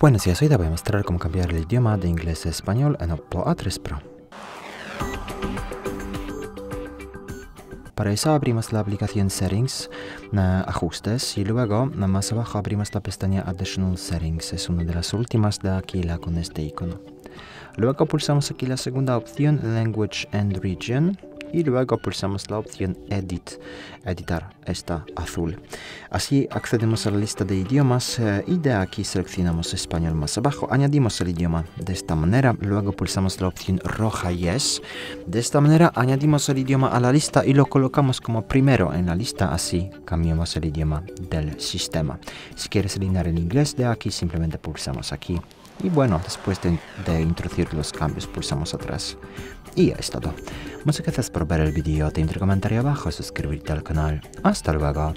Buenos días, hoy te voy a mostrar cómo cambiar el idioma de inglés a español en Oppo A3 Pro. Para eso abrimos la aplicación Settings, Ajustes y luego más abajo abrimos la pestaña Additional Settings. Es una de las últimas de aquí la con este icono. Luego pulsamos aquí la segunda opción Language and Region y luego pulsamos la opción Edit, editar, esta azul. Así accedemos a la lista de idiomas eh, y de aquí seleccionamos español más abajo, añadimos el idioma de esta manera, luego pulsamos la opción roja Yes. De esta manera añadimos el idioma a la lista y lo colocamos como primero en la lista, así cambiamos el idioma del sistema. Si quieres eliminar el inglés de aquí, simplemente pulsamos aquí y bueno, después de, de, introducir los cambios, pulsamos atrás. Y es todo. Muchas gracias por ver el vídeo, te invito a comentar abajo, suscribirte al canal. Hasta luego.